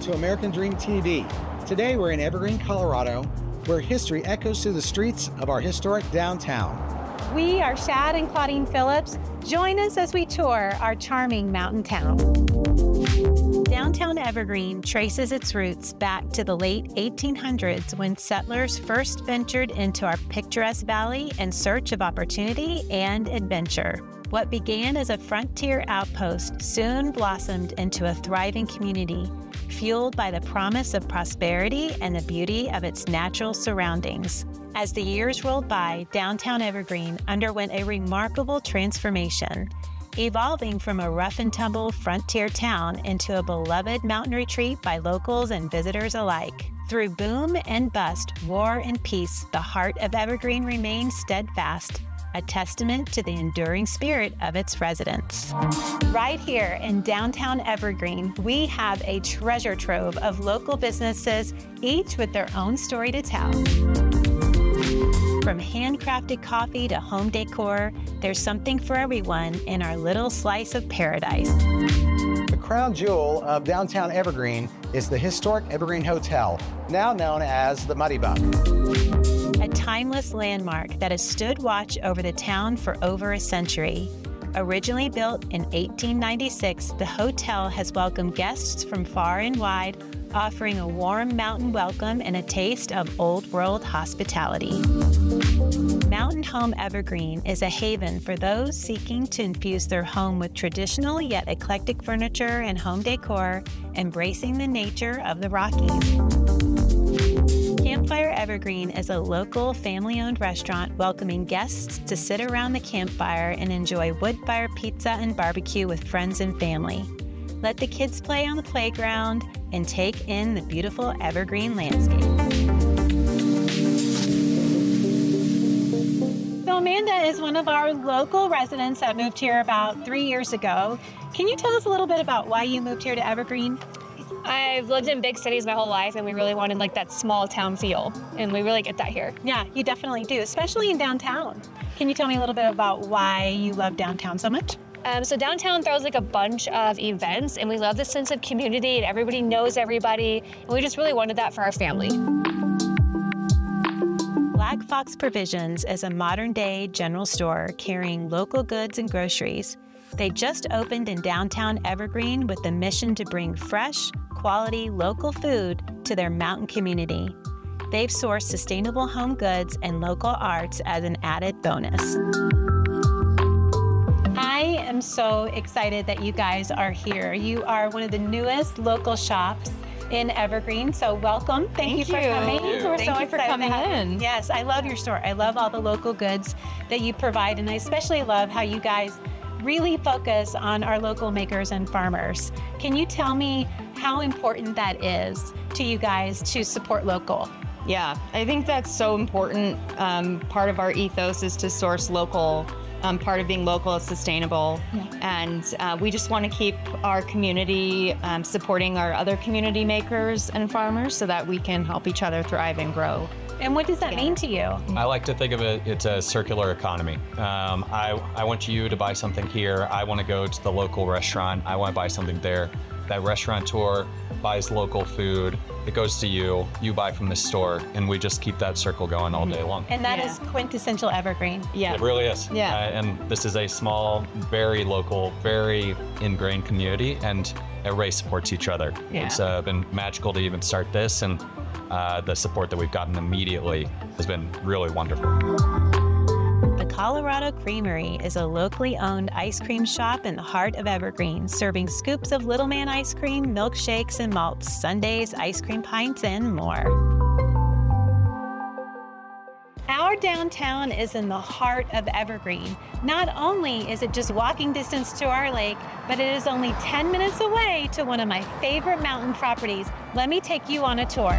to American Dream TV. Today we're in Evergreen, Colorado, where history echoes through the streets of our historic downtown. We are Shad and Claudine Phillips. Join us as we tour our charming mountain town. Downtown Evergreen traces its roots back to the late 1800s when settlers first ventured into our picturesque valley in search of opportunity and adventure. What began as a frontier outpost soon blossomed into a thriving community, fueled by the promise of prosperity and the beauty of its natural surroundings. As the years rolled by, downtown Evergreen underwent a remarkable transformation, evolving from a rough and tumble frontier town into a beloved mountain retreat by locals and visitors alike. Through boom and bust, war and peace, the heart of Evergreen remained steadfast a testament to the enduring spirit of its residents. Right here in downtown Evergreen, we have a treasure trove of local businesses, each with their own story to tell. From handcrafted coffee to home decor, there's something for everyone in our little slice of paradise. The crown jewel of downtown Evergreen is the historic Evergreen Hotel, now known as the Muddy Buck timeless landmark that has stood watch over the town for over a century. Originally built in 1896, the hotel has welcomed guests from far and wide, offering a warm mountain welcome and a taste of old world hospitality. Mountain Home Evergreen is a haven for those seeking to infuse their home with traditional yet eclectic furniture and home decor, embracing the nature of the Rockies. Campfire Evergreen is a local family owned restaurant welcoming guests to sit around the campfire and enjoy wood fire pizza and barbecue with friends and family. Let the kids play on the playground and take in the beautiful evergreen landscape. So, Amanda is one of our local residents that moved here about three years ago. Can you tell us a little bit about why you moved here to Evergreen? I've lived in big cities my whole life, and we really wanted like that small town feel, and we really get that here. Yeah, you definitely do, especially in downtown. Can you tell me a little bit about why you love downtown so much? Um, so downtown throws like a bunch of events, and we love the sense of community, and everybody knows everybody, and we just really wanted that for our family. Black Fox Provisions is a modern day general store carrying local goods and groceries. They just opened in downtown Evergreen with the mission to bring fresh, quality local food to their mountain community. They've sourced sustainable home goods and local arts as an added bonus. I am so excited that you guys are here. You are one of the newest local shops in Evergreen. So welcome. Thank, Thank you for you. coming. We're Thank so you for coming in. Yes, I love your store. I love all the local goods that you provide, and I especially love how you guys really focus on our local makers and farmers. Can you tell me how important that is to you guys to support local? Yeah, I think that's so important. Um, part of our ethos is to source local. Um, part of being local is sustainable. Yeah. And uh, we just want to keep our community um, supporting our other community makers and farmers so that we can help each other thrive and grow. And what does that mean to you? I like to think of it, it's a circular economy. Um, I, I want you to buy something here. I want to go to the local restaurant. I want to buy something there. That restaurateur buys local food. It goes to you. You buy from the store, and we just keep that circle going all day long. And that yeah. is quintessential evergreen. Yeah, it really is. Yeah, uh, and this is a small, very local, very ingrained community, and everybody supports each other. Yeah. It's uh, been magical to even start this, and uh, the support that we've gotten immediately has been really wonderful. Colorado Creamery is a locally owned ice cream shop in the heart of Evergreen, serving scoops of Little Man ice cream, milkshakes and malts, sundaes, ice cream pints, and more. Our downtown is in the heart of Evergreen. Not only is it just walking distance to our lake, but it is only 10 minutes away to one of my favorite mountain properties. Let me take you on a tour.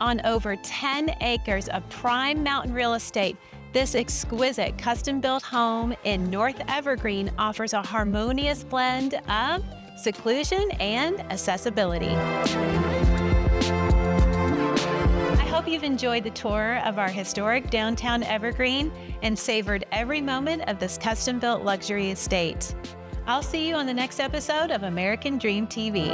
On over 10 acres of prime mountain real estate, this exquisite custom built home in North Evergreen offers a harmonious blend of seclusion and accessibility I hope you've enjoyed the tour of our historic downtown Evergreen and savored every moment of this custom built luxury estate. I'll see you on the next episode of American Dream TV.